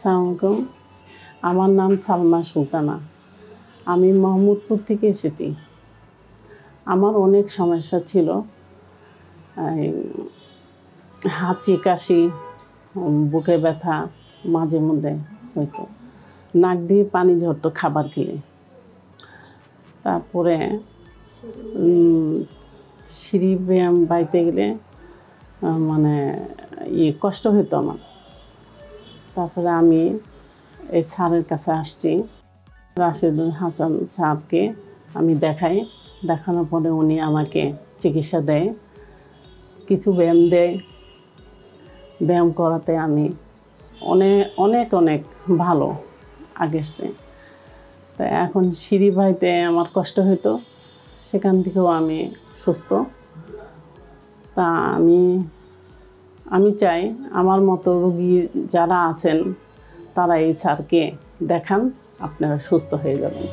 সালামালাইকুম আমার নাম সালমা সুলতানা। আমি মোহাম্মদপুর থেকে এসেছি। আমার অনেক সমস্যা ছিল। হাঁচি, কাশি, বুকে ব্যথা মাঝে মধ্যে হইতো। নাক দিয়ে পানি ঝরতো খাবার খেলে। তারপরে সিঁড়ি ব্যায়াম বাইতে গেলে মানে ইয়ে কষ্ট হতো আমার। তারপরে আমি এই স্যারের কাছে আসছি। রাশিদুল হাসান স্যারকে আমি দেখাই। দেখানোর পরে উনি আমাকে চিকিৎসা দেয়। কিছু ব্যায়াম দেয়। ব্যায়াম করাতে আমি অনেক অনেক অনেক ভালো আগের চেয়ে তা এখন সিঁড়ি ভাইতে আমার কষ্ট হতো সেখান থেকেও আমি সুস্থ। তা আমি আমি চাই আমার মতো রুগী যারা আছেন, তারা এই স্যারকে দেখান, আপনারা সুস্থ হয়ে যাবেন।